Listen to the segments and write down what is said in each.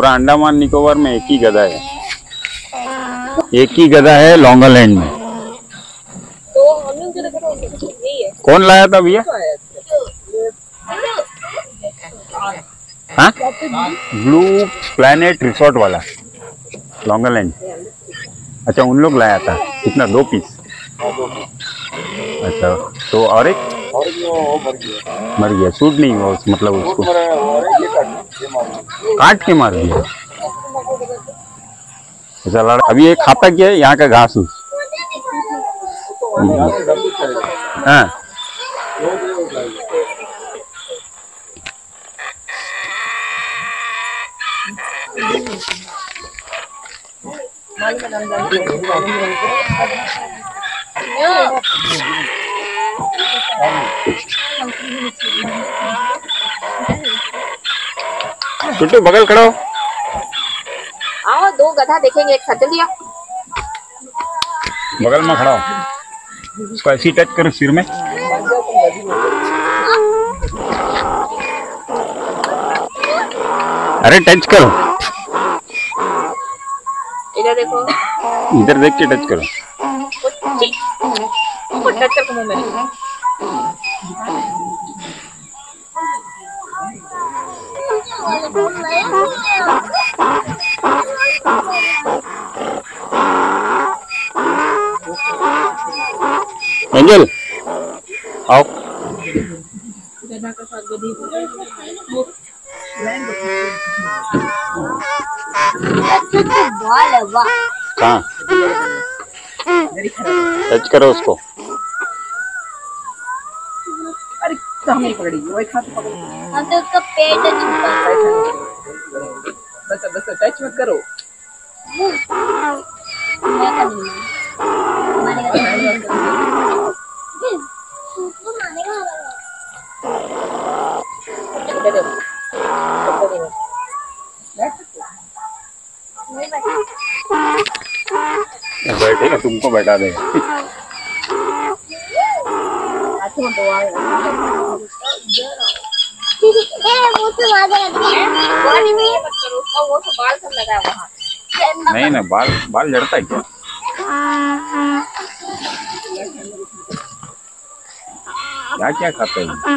पूरा अंडमान निकोबार में एक ही गधा है। एक ही गधा है लॉन्गलैंड में। तो हम लोग यही है। कौन लाया था भैया? हाँ? ब्लू प्लैनेट रिसोर्ट वाला लॉन्गलैंड अच्छा उन लोग लाया था। कितना दो पीस? अच्छा तो और एक? मर गया, सूट नहीं हुआ उस- मतलब उसको। काट के मार दिया। अच्छा लड़ा अभी ये खाता क्या है? यहाँ का घास उस चलेगा हाँ। टुट्टू बगल खड़ा हो। आओ दो गधा देखेंगे एक साथ जल्दी बगल में खड़ा हो। उसको ऐसे ही टच करो सिर में। अरे टच करो। इधर देखो। इधर देख के टच करो। उसको टच करके मुँह में एंजल आओ कहाँ टच करो उसको। अरे कहाँ नहीं पकड़ी वही खाते पकड़। हम तो उसका पेट छुपा बस बस टच मत करो। मैं तो बैठेगा तुमको बैठा देगा हाथी में दो आए ए मुँह से मार देगा बॉडी में ये मत करो उसका वो तो बाल सब लगा है वहाँ नहीं ना बाल बाल जड़ता है क्या? क्या क्या खाते है?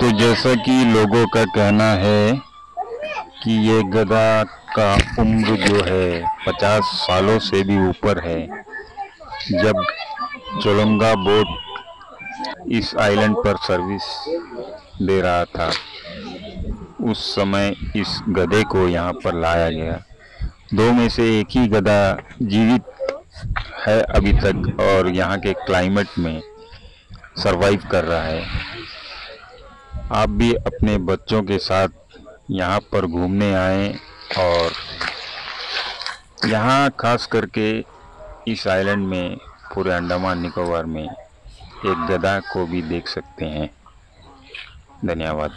तो जैसा कि लोगों का कहना है कि ये गधा का उम्र जो है, पचास सालों से भी ऊपर है। जब चोलंगा बोट इस आइलैंड पर सर्विस दे रहा था, उस समय इस गधे को यहाँ पर लाया गया। दो में से एक ही गधा जीवित है अभी तक और यहाँ के क्लाइमेट में। सरवाइव कर रहा है। आप भी अपने बच्चों के साथ यहाँ पर घूमने आए और यहाँ खास करके इस आइलैंड में, पूरे अंडमान निकोबार में एक गदा को भी देख सकते हैं। धन्यवाद।